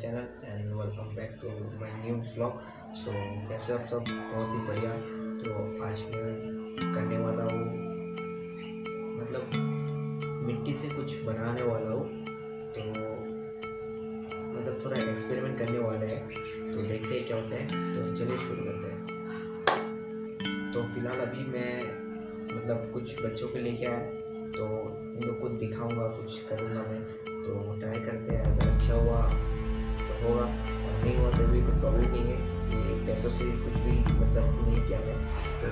Channel and welcome back to my new vlog so कैसे आप सब? बहुत ही बढ़िया। तो आज मैं करने वाला हूँ मतलब मिट्टी से कुछ बनाने वाला हूँ। तो मतलब थोड़ा एक्सपेरिमेंट करने वाले हैं। तो देखते हैं क्या होता है। तो चलिए शुरू करते हैं। तो फ़िलहाल अभी मैं मतलब कुछ बच्चों को लेके आया। तो उन लोग को दिखाऊँगा, कुछ करूँगा मैं। तो ट्राई करते हैं। अगर अच्छा हुआ होगा और नहीं हुआ तो भी कोई प्रॉब्लम नहीं है। ये पैसों से कुछ भी मतलब नहीं किया मैं तो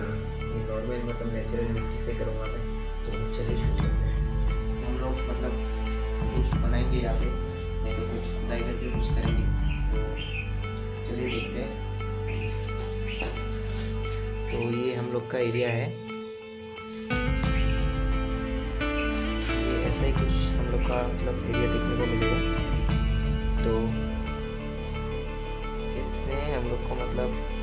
ये नॉर्मल मतलब नेचुरल मिट्टी से करूँगा मैं तो चलिए शुरू करते हैं। हम लोग मतलब कुछ बनाएँगे यहाँ पे। नहीं तो कुछ खुदाई करके कुछ करेंगे। तो चलिए देखते हैं। तो ये हम लोग का एरिया है। ऐसा ही कुछ हम लोग का मतलब एरिया देखने को मिलेगा। तो हम लोग को मतलब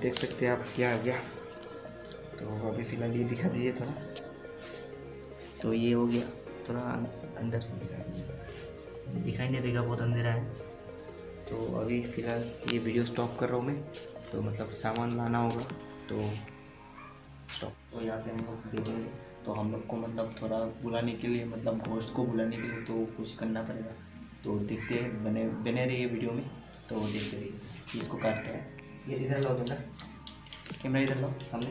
देख सकते हैं आप क्या आ गया तो अभी फ़िलहाल ये दिखा दीजिए थोड़ा। तो ये हो गया। थोड़ा अं- अंदर से दिखा दीजिए। दिखाई नहीं देगा, बहुत अंधेरा है। तो अभी फ़िलहाल ये वीडियो स्टॉप कर रहा हूँ मैं। तो मतलब सामान लाना होगा तो स्टॉप तो यहाँ पे हम लोग देखेंगे तो हम लोग को मतलब थोड़ा बुलाने के लिए मतलब घोस्ट को बुलाने के लिए तो कुछ करना पड़ेगा। तो देखते हैं, बने बने रहिए वीडियो में। तो देखते रहिए, इसको काटते हैं। ये इधर लाओ बेटा। कैमरा इधर लाओ सामने।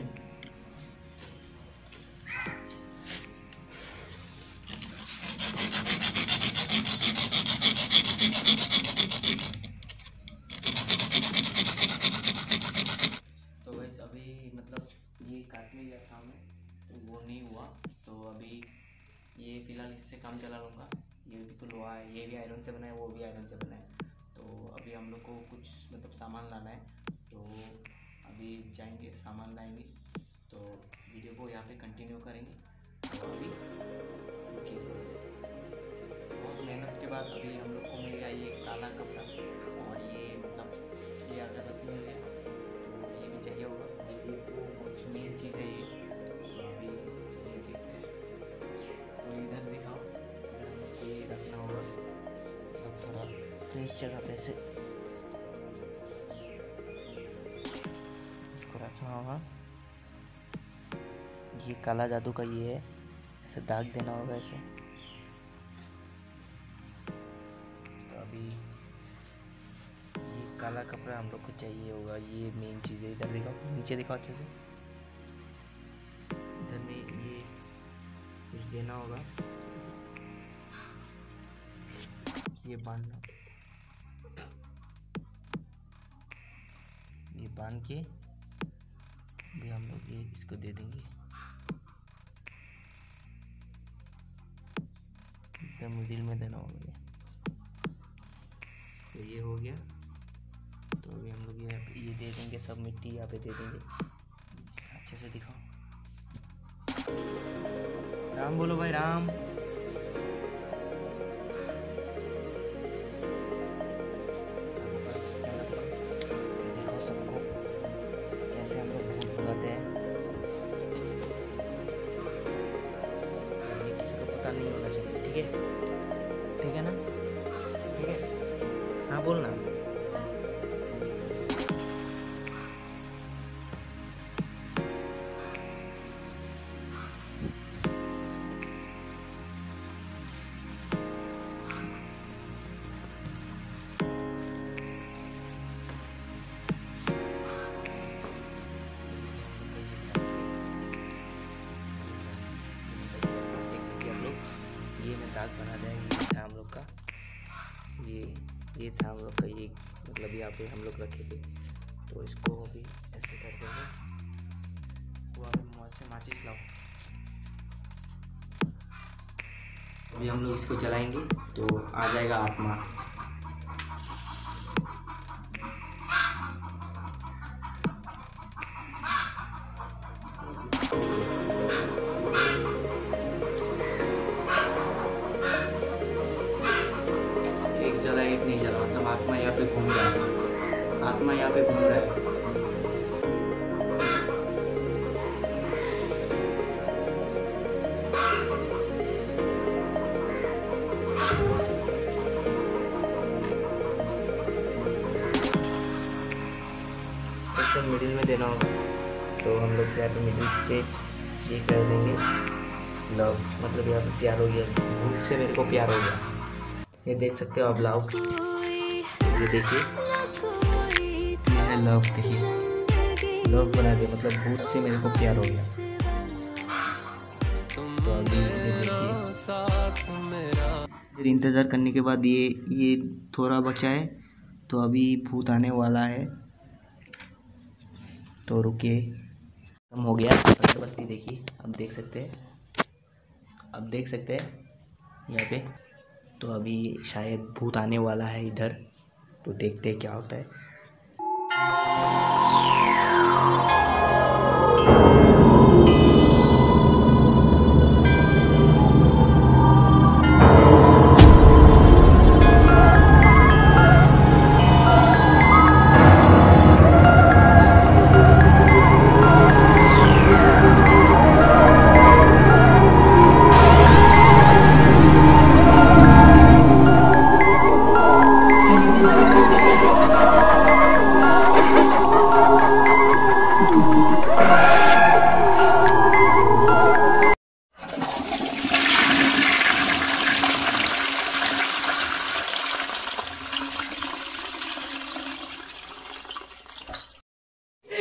तो वैसे अभी मतलब ये काटने गया था मैं तो वो नहीं हुआ। तो अभी ये फ़िलहाल इससे काम चला लूँगा। ये भी तो लोहा है, ये भी आयरन से बना है वो भी आयरन से बना है तो अभी हम लोग को कुछ मतलब सामान लाना है। तो अभी जाएँगे, सामान लाएँगे। तो वीडियो को यहाँ पे कंटिन्यू करेंगे। अभी। बहुत मेहनत के बाद अभी हम लोग को मिल गया ये काला कपड़ा। और ये मतलब ये अगरबत्ती मिल गया। तो ये भी चाहिए होगा। तो मेन चीज़ है ये। तो अभी चलिए देखते हैं। तो इधर दिखाओ। ये रखना होगा। थोड़ा फ्रेश जगह पे से। रखना होगा ये काला जादू का ये है ऐसे दाग देना होगा ऐसे तो अभी ये काला कपड़ा हम लोग को चाहिए होगा, ये मेन चीज़ है। इधर दिखाओ नीचे दिखाओ अच्छे से। इधर में ये कुछ देना होगा। ये बांधना। ये बाँध के ये इसको दे देंगे। एकदम मिडिल में देना होगा तो ये हो गया। तो अभी हम लोग ये ये दे देंगे, सब मिट्टी यहाँ पे दे देंगे। अच्छे से दिखाओ। राम बोलो भाई, राम। पता नहीं होना चाहिए ठीक है? ठीक है ना? ठीक है? हाँ बोलना। आग बना देंगे ये था हम लोग का। ये ये था हम लोग का ये मतलब यहाँ पे हम लोग रखे थे। तो इसको अभी ऐसे कर देंगे। वो अभी से माचिस लाओ। अभी हम लोग इसको जलाएँगे तो आ जाएगा आत्मा। आत्मा यहाँ पे घूम रहा है। तो मिडिल में देना होगा तो हम लोग यहाँ पे मिडिल पे ये कर देंगे। लव मतलब यहाँ पे प्यार हो गया। भूख से मेरे को प्यार हो गया। ये देख सकते हो आप लाओ ये देखिए। लव देखिए लव बना दिया मतलब भूत से मेरे को प्यार हो गया। तो इंतज़ार करने के बाद ये ये थोड़ा बचा है तो अभी भूत आने वाला है। तो रुकिए। खत्म हो गया। अगरबत्ती देखिए। अब देख सकते हैं। अब देख सकते हैं। यहाँ पे। तो अभी शायद भूत आने वाला है इधर। तो देखते हैं क्या होता है। Música